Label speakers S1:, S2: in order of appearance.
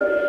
S1: you.